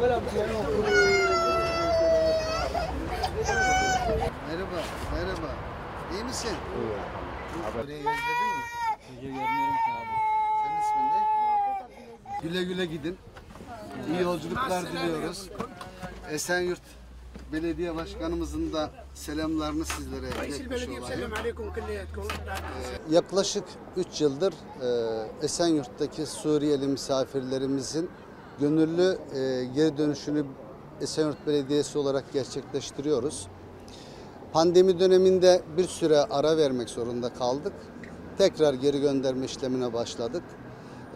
Merhaba, merhaba. İyi misin? Burayı özledin mi? görmüyorum ki abi. Senin ismin ne? Güle güle gidin. İyi yolculuklar diliyoruz. Esenyurt Belediye Başkanımızın da selamlarını sizlere iletmiş olayım. Yaklaşık 3 yıldır e, Esenyurt'taki Suriyeli misafirlerimizin gönüllü e, geri dönüşünü Esenyurt Belediyesi olarak gerçekleştiriyoruz. Pandemi döneminde bir süre ara vermek zorunda kaldık. Tekrar geri gönderme işlemine başladık.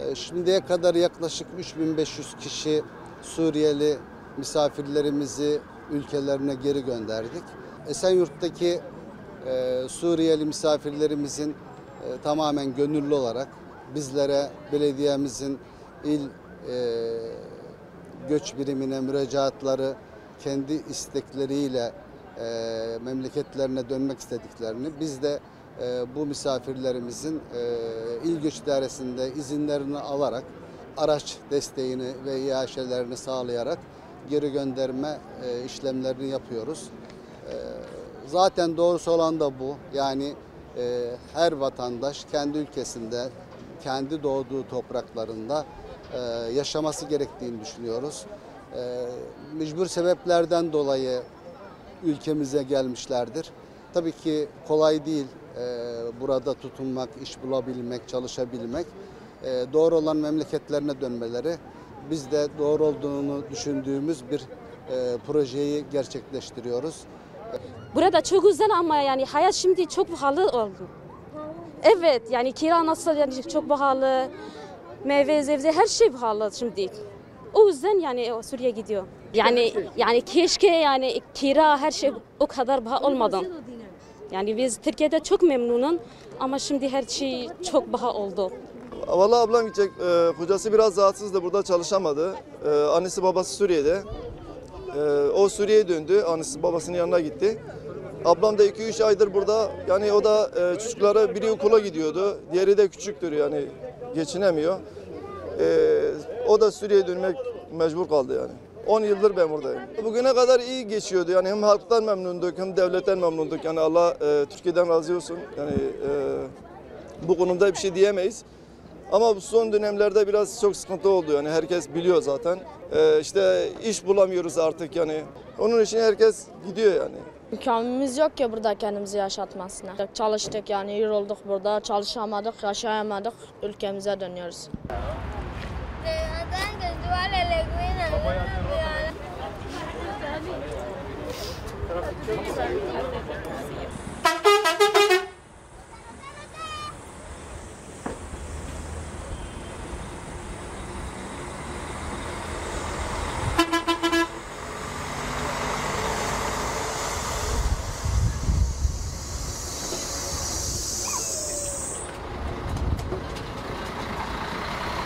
E, Şimdiye kadar yaklaşık 3500 kişi Suriyeli misafirlerimizi ülkelerine geri gönderdik. Esenyurt'taki e, Suriyeli misafirlerimizin e, tamamen gönüllü olarak bizlere belediyemizin il e, göç birimine müracaatları kendi istekleriyle e, memleketlerine dönmek istediklerini biz de e, bu misafirlerimizin e, il göç dairesinde izinlerini alarak araç desteğini ve iaşelerini sağlayarak geri gönderme e, işlemlerini yapıyoruz. E, zaten doğrusu olan da bu. Yani e, her vatandaş kendi ülkesinde, kendi doğduğu topraklarında e, yaşaması gerektiğini düşünüyoruz. E, mecbur sebeplerden dolayı ülkemize gelmişlerdir. Tabii ki kolay değil e, burada tutunmak, iş bulabilmek, çalışabilmek. E, doğru olan memleketlerine dönmeleri. Biz de doğru olduğunu düşündüğümüz bir e, projeyi gerçekleştiriyoruz. Burada çok güzel ama yani hayat şimdi çok pahalı oldu. Evet yani kira nasıl yani çok pahalı. Meyve, sebze her şey pahalı şimdi. O yüzden yani o Suriye gidiyor. Yani yani keşke yani kira her şey o kadar pahalı olmadan. Yani biz Türkiye'de çok memnunum ama şimdi her şey çok pahalı oldu. Vallahi ablam gidecek. Ee, kocası biraz rahatsızdı. Burada çalışamadı. Ee, annesi babası Suriye'de. Ee, o Suriye'ye döndü. Annesi babasının yanına gitti. Ablam da 2-3 aydır burada. Yani o da e, çocukları biri okula gidiyordu. Diğeri de küçüktür yani geçinemiyor. Ee, o da Suriye'ye dönmek mecbur kaldı yani. 10 yıldır ben buradayım. Bugüne kadar iyi geçiyordu. Yani hem halktan memnunduk hem devletten memnunduk. Yani Allah e, Türkiye'den razı olsun. Yani e, bu konumda bir şey diyemeyiz. Ama bu son dönemlerde biraz çok sıkıntı oldu yani herkes biliyor zaten. Ee, işte iş bulamıyoruz artık yani. Onun için herkes gidiyor yani. İmkanımız yok ki burada kendimizi yaşatmasına. Çalıştık yani yorulduk burada, çalışamadık, yaşayamadık, ülkemize dönüyoruz.